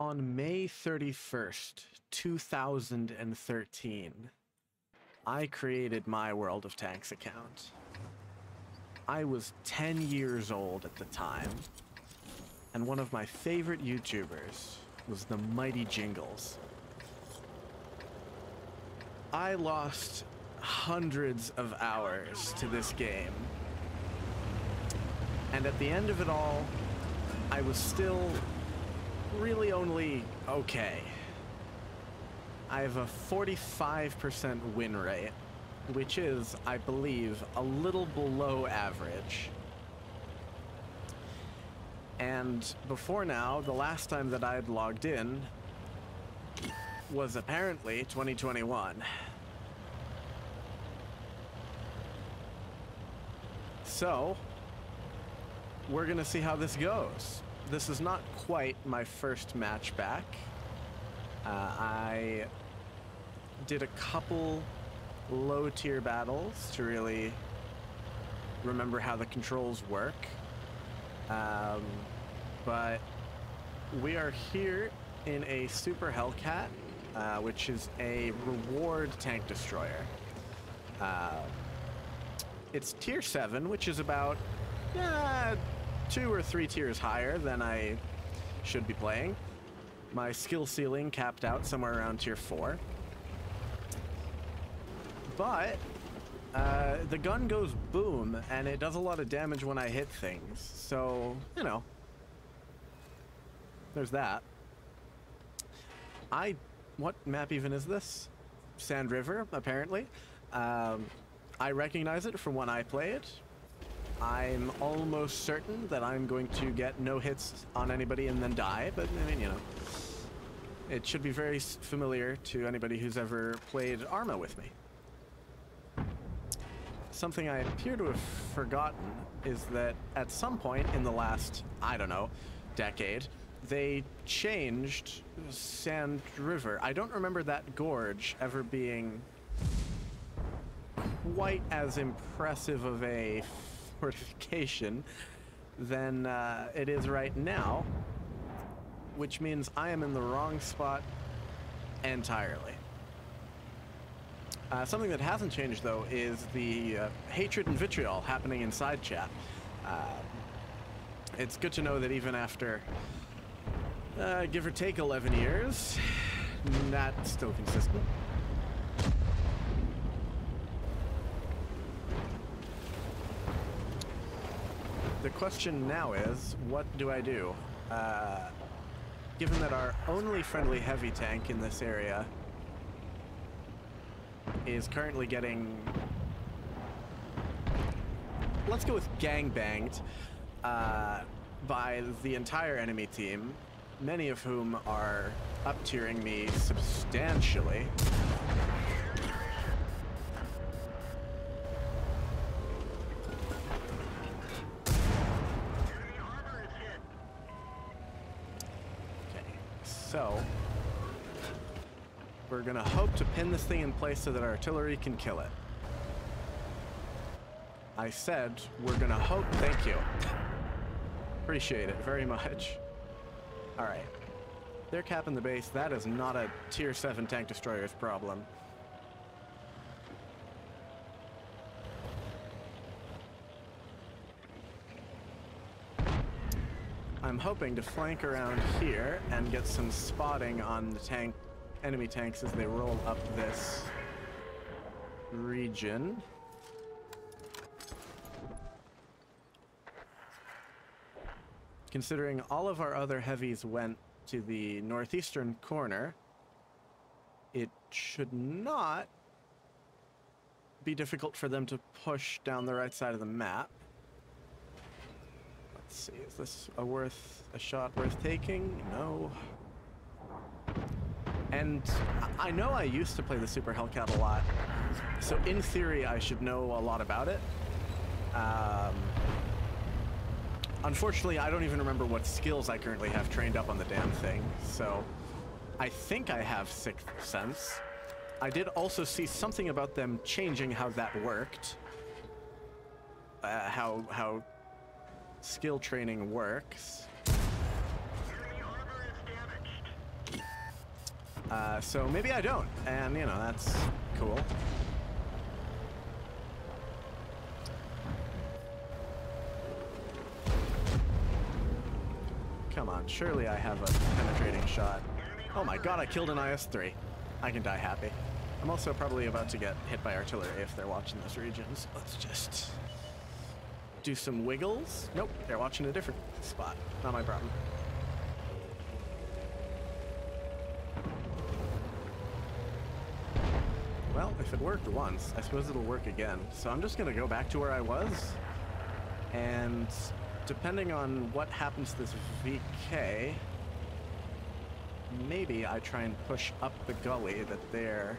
On May 31st, 2013, I created my World of Tanks account. I was 10 years old at the time, and one of my favorite YouTubers was the Mighty Jingles. I lost hundreds of hours to this game, and at the end of it all, I was still really only okay. I have a 45% win rate, which is, I believe, a little below average. And before now, the last time that I had logged in was apparently 2021. So, we're gonna see how this goes. This is not quite my first match back. Uh, I did a couple low tier battles to really remember how the controls work. Um, but we are here in a Super Hellcat, uh, which is a reward tank destroyer. Uh, it's tier 7, which is about uh, two or three tiers higher than I should be playing. My skill ceiling capped out somewhere around tier 4. But uh, the gun goes boom, and it does a lot of damage when I hit things. So, you know, there's that. I... What map even is this? Sand River, apparently. Um, I recognize it from when I play it. I'm almost certain that I'm going to get no hits on anybody and then die, but I mean, you know. It should be very familiar to anybody who's ever played Arma with me. Something I appear to have forgotten is that at some point in the last, I don't know, decade, they changed Sand River. I don't remember that gorge ever being quite as impressive of a fortification than uh, it is right now, which means I am in the wrong spot entirely. Uh, something that hasn't changed, though, is the uh, hatred and vitriol happening inside chat. Uh, it's good to know that even after, uh, give or take 11 years, that's still consistent. The question now is, what do I do? Uh, given that our only friendly heavy tank in this area is currently getting... Let's go with gangbanged uh, by the entire enemy team, many of whom are up-tiering me substantially. We're gonna hope to pin this thing in place so that our artillery can kill it. I said we're gonna hope, thank you. Appreciate it very much. All right, they're capping the base. That is not a tier seven tank destroyer's problem. I'm hoping to flank around here and get some spotting on the tank, enemy tanks as they roll up this region. Considering all of our other heavies went to the northeastern corner, it should not be difficult for them to push down the right side of the map. Let's see, is this a worth a shot worth taking? No. And I know I used to play the Super Hellcat a lot, so in theory I should know a lot about it. Um, unfortunately, I don't even remember what skills I currently have trained up on the damn thing, so I think I have Sixth Sense. I did also see something about them changing how that worked. Uh, how how skill training works. Uh, so maybe I don't, and you know, that's cool. Come on, surely I have a penetrating shot. Oh my god, I killed an IS-3. I can die happy. I'm also probably about to get hit by artillery if they're watching this region, let's just do some wiggles. Nope, they're watching a different spot. Not my problem. Well, if it worked once, I suppose it'll work again. So I'm just gonna go back to where I was, and depending on what happens to this VK, maybe I try and push up the gully that they're...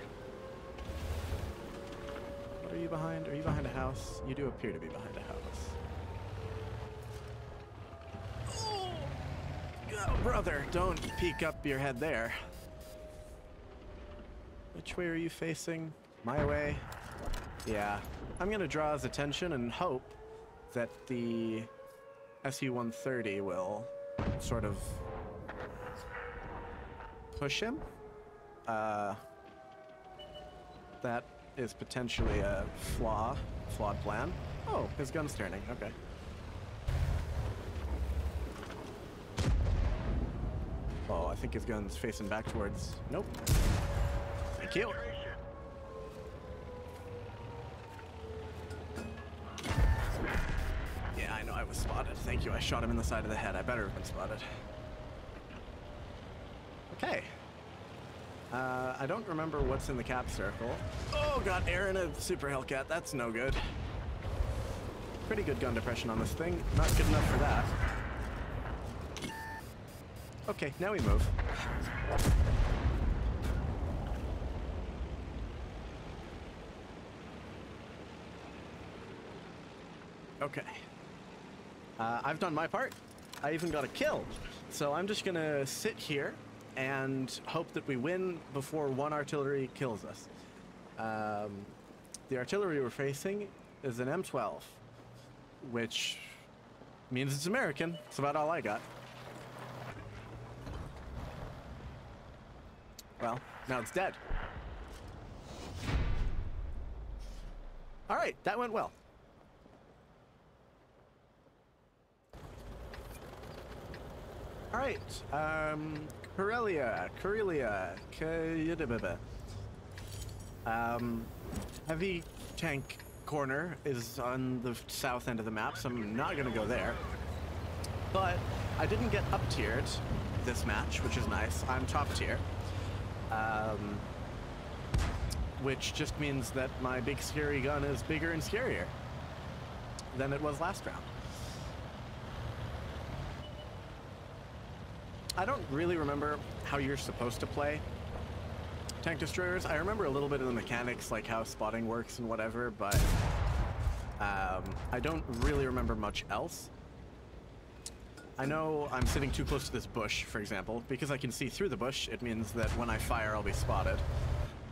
What are you behind? Are you behind a house? You do appear to be behind a house. Oh, brother, don't peek up your head there. Which way are you facing? My way? Yeah. I'm gonna draw his attention and hope that the SU-130 will sort of push him. Uh, that is potentially a flaw, flawed plan. Oh, his gun's turning. Okay. Oh, I think his gun's facing back towards. Nope. You. Yeah, I know I was spotted. Thank you. I shot him in the side of the head. I better have been spotted. Okay. Uh, I don't remember what's in the cap circle. Oh, got Aaron a super Hellcat. That's no good. Pretty good gun depression on this thing. Not good enough for that. Okay, now we move. Okay. Uh, I've done my part. I even got a kill. So I'm just gonna sit here and hope that we win before one artillery kills us. Um, the artillery we're facing is an M12, which means it's American. That's about all I got. Well, now it's dead. All right, that went well. Right, um, Karelia, Kayadababa. Um, heavy tank corner is on the south end of the map, so I'm not gonna go there. But I didn't get up tiered this match, which is nice. I'm top tier. Um, which just means that my big scary gun is bigger and scarier than it was last round. I don't really remember how you're supposed to play tank destroyers. I remember a little bit of the mechanics, like how spotting works and whatever, but um, I don't really remember much else. I know I'm sitting too close to this bush, for example. Because I can see through the bush, it means that when I fire, I'll be spotted.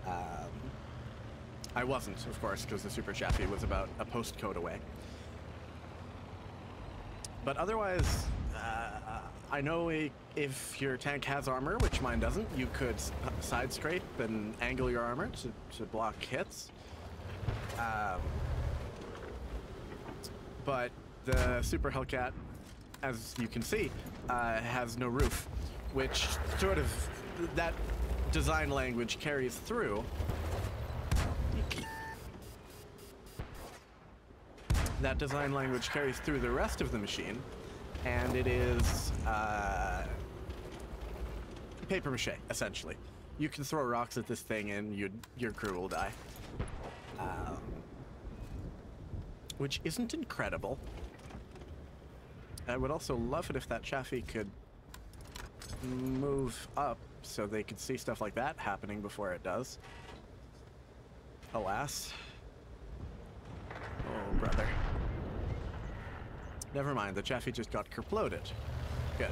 Um, I wasn't, of course, because the Super Chaffee was about a postcode away. But otherwise, uh, I know if your tank has armor, which mine doesn't, you could side scrape and angle your armor to, to block hits. Um, but the Super Hellcat, as you can see, uh, has no roof, which sort of that design language carries through. That design language carries through the rest of the machine, and it is uh, paper mache, essentially. You can throw rocks at this thing and you your crew will die. Um, which isn't incredible. I would also love it if that Chaffee could move up so they could see stuff like that happening before it does. Alas. Oh, brother. Never mind, the Chaffee just got kerploded. Good.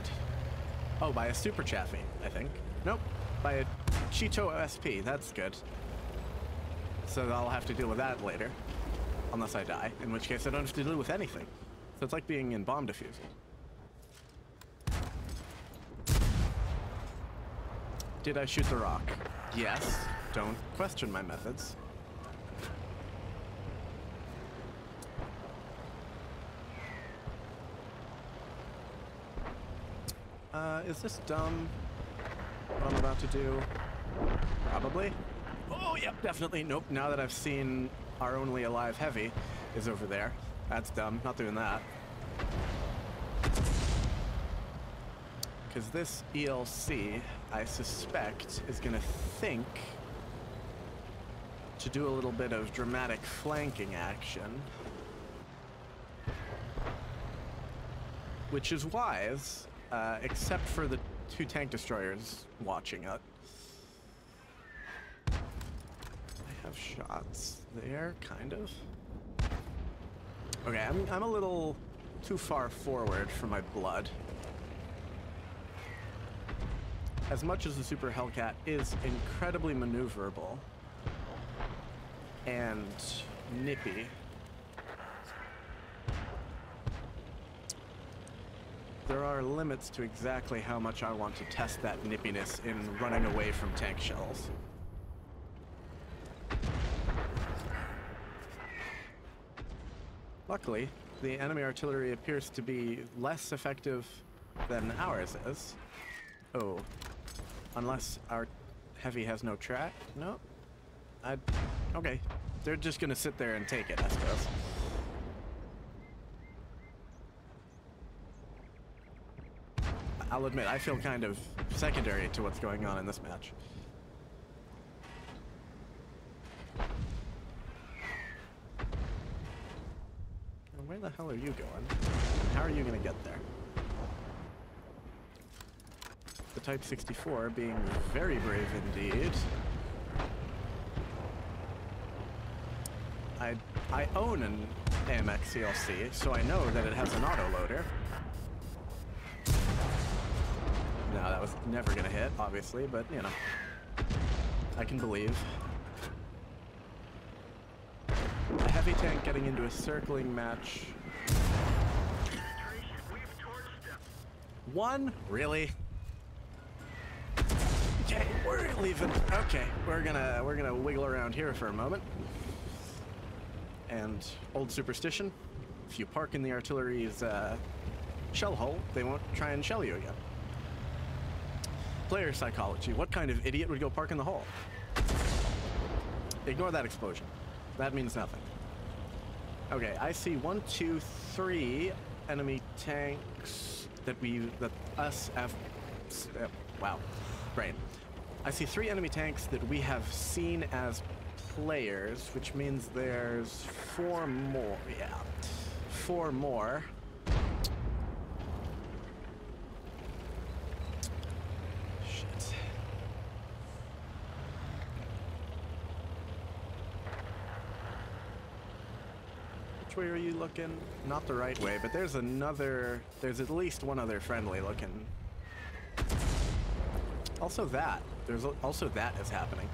Oh, by a Super Chaffee, I think. Nope, by a Cheeto SP, that's good. So I'll have to deal with that later. Unless I die, in which case I don't have to deal with anything. So it's like being in bomb defusal. Did I shoot the rock? Yes. Don't question my methods. Uh, is this dumb? What I'm about to do? Probably. Oh, yep, definitely. Nope, now that I've seen our only alive heavy is over there. That's dumb. Not doing that. Because this ELC, I suspect, is going to think to do a little bit of dramatic flanking action. Which is wise, uh, except for the two tank destroyers watching it. I have shots there, kind of. Okay, I'm, I'm a little too far forward for my blood. As much as the Super Hellcat is incredibly maneuverable and nippy, there are limits to exactly how much I want to test that nippiness in running away from tank shells. Luckily, the enemy artillery appears to be less effective than ours is. Oh, unless our heavy has no track? No? I... Okay. They're just gonna sit there and take it, I suppose. I'll admit, I feel kind of secondary to what's going on in this match. Where the hell are you going? How are you gonna get there? The Type 64 being very brave indeed. I, I own an AMX CLC, so I know that it has an autoloader. Never gonna hit, obviously, but you know. I can believe. A heavy tank getting into a circling match. One? Really? Okay, we're leaving. Okay, we're gonna we're gonna wiggle around here for a moment. And old superstition: if you park in the artillery's uh, shell hole, they won't try and shell you again. Player psychology. What kind of idiot would go park in the hole? Ignore that explosion. That means nothing. Okay, I see one, two, three enemy tanks that we, that us have, uh, wow, brain. I see three enemy tanks that we have seen as players, which means there's four more, yeah, four more. Shit. Which way are you looking? Not the right way, but there's another, there's at least one other friendly looking. Also that. There's also that is happening.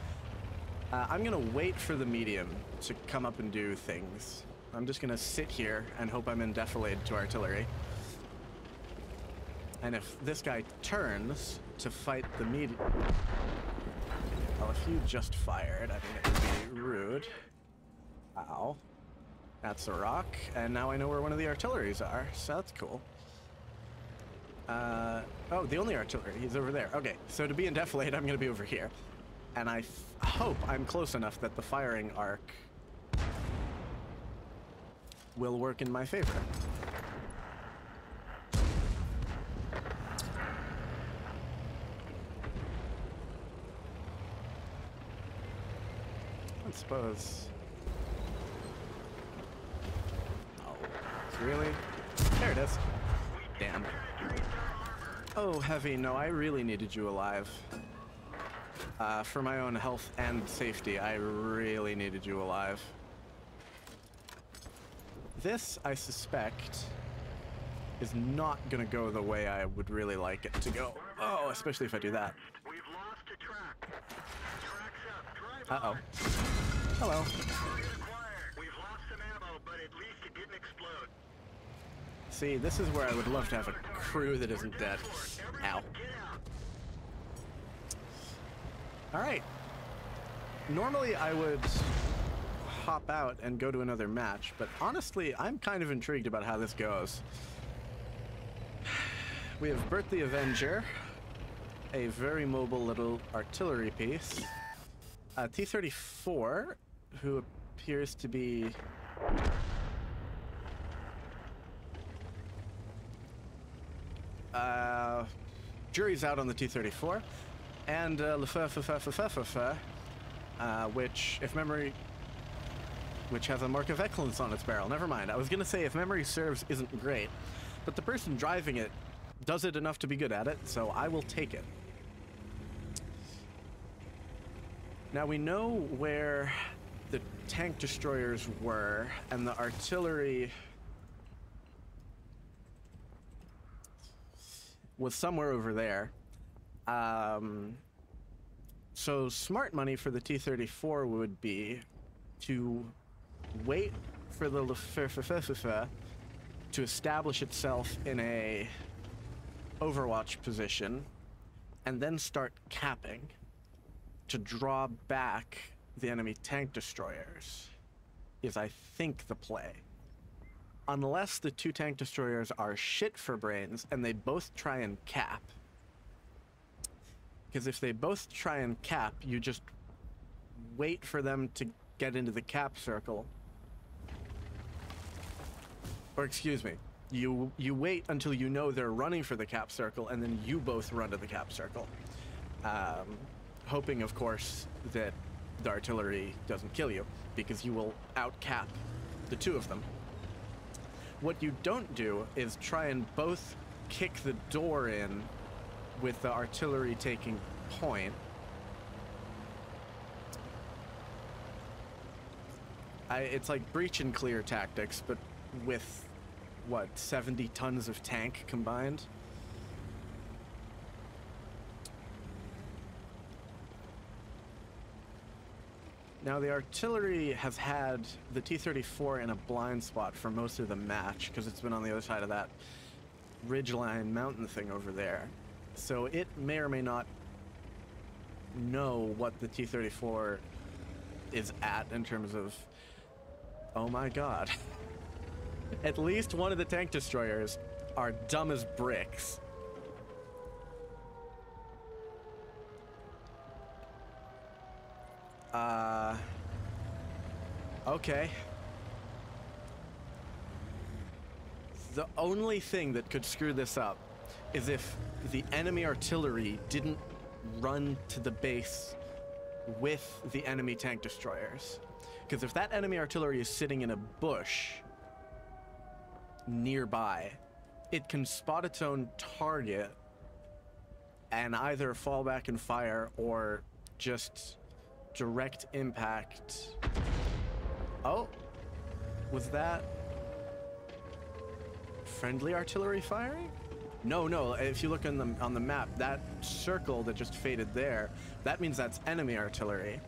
Uh, I'm gonna wait for the medium to come up and do things. I'm just gonna sit here and hope I'm in defilade to artillery. And if this guy turns to fight the medium... Well, if you just fired, I think it would be rude. Ow. That's a rock, and now I know where one of the artilleries are, so that's cool. Uh, oh, the only artillery. He's over there. Okay, so to be in defilade, I'm going to be over here. And I hope I'm close enough that the firing arc will work in my favor. I suppose. Oh, really? There it is. Damn. Oh, Heavy, no, I really needed you alive. Uh, for my own health and safety, I really needed you alive. This, I suspect, is not gonna go the way I would really like it to go. Oh, especially if I do that. We've lost a track. Track's up. Drive Uh-oh. Hello. on. Target acquired. We've lost some ammo, but at least it didn't explode. See, this is where I would love to have a crew that isn't dead. Ow. Out. All right. Normally I would hop out and go to another match, but honestly, I'm kind of intrigued about how this goes. We have Bert the Avenger, a very mobile little artillery piece. Uh, T-34, who appears to be... Uh, jury's out on the T-34. And uh, uh, which, if memory... Which has a mark of excellence on its barrel. Never mind. I was to say, if memory serves, isn't great. But the person driving it does it enough to be good at it, so I will take it. Now we know where the tank destroyers were, and the artillery was somewhere over there. Um, so smart money for the T-34 would be to wait for the to establish itself in a Overwatch position and then start capping to draw back the enemy tank destroyers is I think the play. Unless the two tank destroyers are shit for brains and they both try and cap. Because if they both try and cap, you just wait for them to get into the cap circle or excuse me, you you wait until you know they're running for the cap circle, and then you both run to the cap circle, um, hoping, of course, that the artillery doesn't kill you, because you will outcap the two of them. What you don't do is try and both kick the door in with the artillery taking point. I, it's like breach and clear tactics, but with what 70 tons of tank combined Now the artillery has had the T-34 in a blind spot for most of the match because it's been on the other side of that ridgeline mountain thing over there. So it may or may not know what the T-34 is at in terms of, oh my god. At least one of the tank destroyers are dumb as bricks. Okay. The only thing that could screw this up is if the enemy artillery didn't run to the base with the enemy tank destroyers. Because if that enemy artillery is sitting in a bush, nearby, it can spot its own target and either fall back and fire or just direct impact. Oh, was that friendly artillery firing? No, no. If you look on the on the map, that circle that just faded there, that means that's enemy artillery.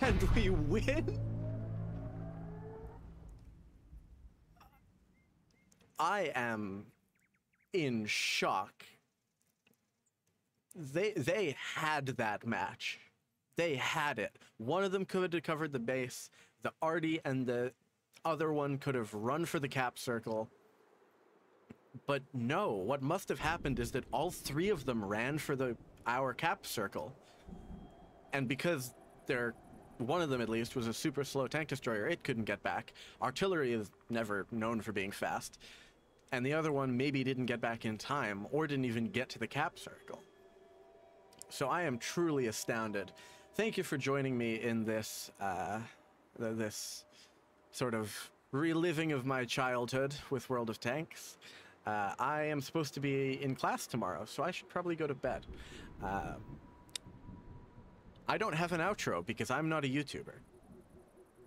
And we win? I am in shock. They they had that match. They had it. One of them could have covered the base. The Artie and the other one could have run for the cap circle. But no, what must have happened is that all three of them ran for the our cap circle. And because they're one of them at least was a super slow tank destroyer, it couldn't get back. Artillery is never known for being fast and the other one maybe didn't get back in time or didn't even get to the cap circle. So I am truly astounded. Thank you for joining me in this uh, this sort of reliving of my childhood with World of Tanks. Uh, I am supposed to be in class tomorrow, so I should probably go to bed. Uh, I don't have an outro because I'm not a YouTuber.